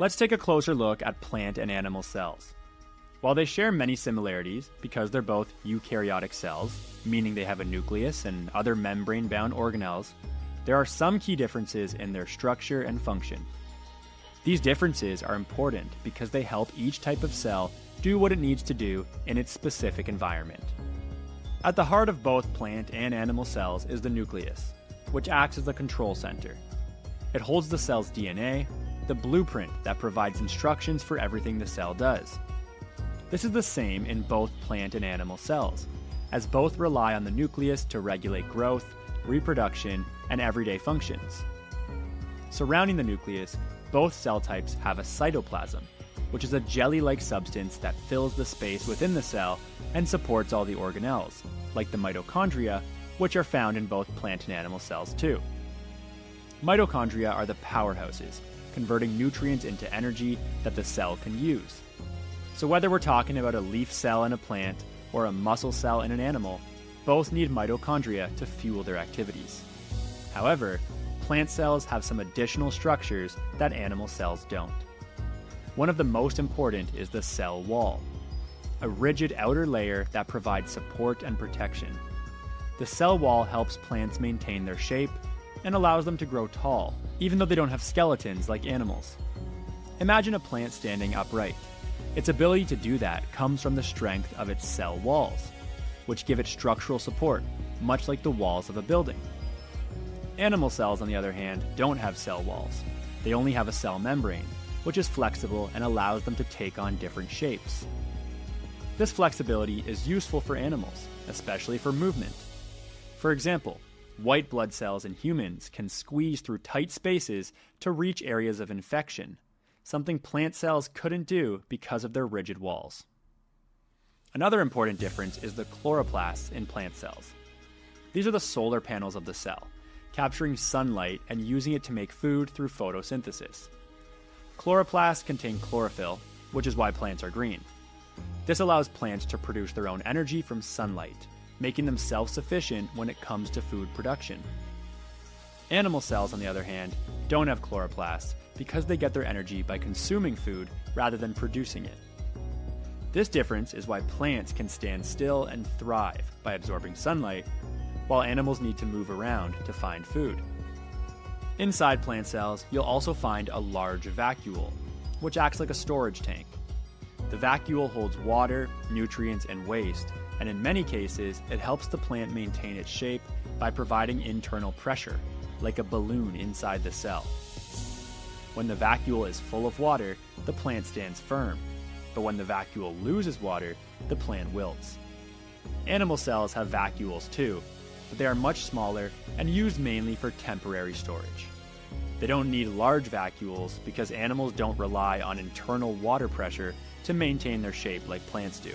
Let's take a closer look at plant and animal cells. While they share many similarities because they're both eukaryotic cells, meaning they have a nucleus and other membrane bound organelles, there are some key differences in their structure and function. These differences are important because they help each type of cell do what it needs to do in its specific environment. At the heart of both plant and animal cells is the nucleus, which acts as the control center. It holds the cell's DNA, the blueprint that provides instructions for everything the cell does. This is the same in both plant and animal cells, as both rely on the nucleus to regulate growth, reproduction, and everyday functions. Surrounding the nucleus, both cell types have a cytoplasm, which is a jelly like substance that fills the space within the cell and supports all the organelles, like the mitochondria, which are found in both plant and animal cells too. Mitochondria are the powerhouses, converting nutrients into energy that the cell can use. So, whether we're talking about a leaf cell in a plant or a muscle cell in an animal, both need mitochondria to fuel their activities. However, plant cells have some additional structures that animal cells don't. One of the most important is the cell wall, a rigid outer layer that provides support and protection. The cell wall helps plants maintain their shape and allows them to grow tall, even though they don't have skeletons like animals. Imagine a plant standing upright. Its ability to do that comes from the strength of its cell walls, which give it structural support, much like the walls of a building. Animal cells, on the other hand, don't have cell walls. They only have a cell membrane, which is flexible and allows them to take on different shapes. This flexibility is useful for animals, especially for movement. For example, white blood cells in humans can squeeze through tight spaces to reach areas of infection, something plant cells couldn't do because of their rigid walls. Another important difference is the chloroplasts in plant cells. These are the solar panels of the cell, capturing sunlight and using it to make food through photosynthesis. Chloroplasts contain chlorophyll, which is why plants are green. This allows plants to produce their own energy from sunlight, making them self sufficient when it comes to food production. Animal cells, on the other hand, don't have chloroplasts because they get their energy by consuming food rather than producing it. This difference is why plants can stand still and thrive by absorbing sunlight, while animals need to move around to find food. Inside plant cells, you'll also find a large vacuole, which acts like a storage tank. The vacuole holds water, nutrients, and waste, and in many cases, it helps the plant maintain its shape by providing internal pressure, like a balloon inside the cell. When the vacuole is full of water, the plant stands firm, but when the vacuole loses water, the plant wilts. Animal cells have vacuoles too, but they are much smaller and used mainly for temporary storage. They don't need large vacuoles because animals don't rely on internal water pressure to maintain their shape like plants do.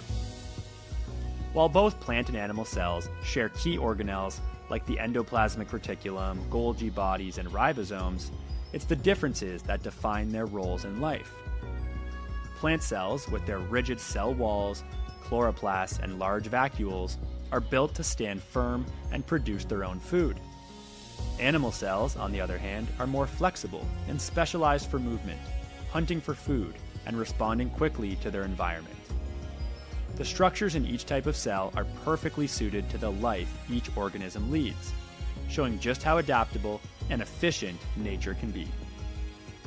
While both plant and animal cells share key organelles like the endoplasmic reticulum, Golgi bodies, and ribosomes, it's the differences that define their roles in life. Plant cells, with their rigid cell walls, chloroplasts, and large vacuoles, are built to stand firm and produce their own food. Animal cells, on the other hand, are more flexible and specialized for movement, hunting for food, and responding quickly to their environment. The structures in each type of cell are perfectly suited to the life each organism leads, showing just how adaptable and efficient nature can be.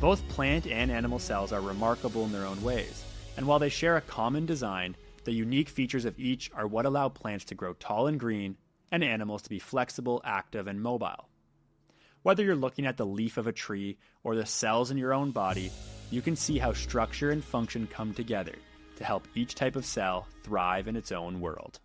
Both plant and animal cells are remarkable in their own ways, and while they share a common design, the unique features of each are what allow plants to grow tall and green, and animals to be flexible, active, and mobile. Whether you're looking at the leaf of a tree or the cells in your own body, you can see how structure and function come together to help each type of cell thrive in its own world.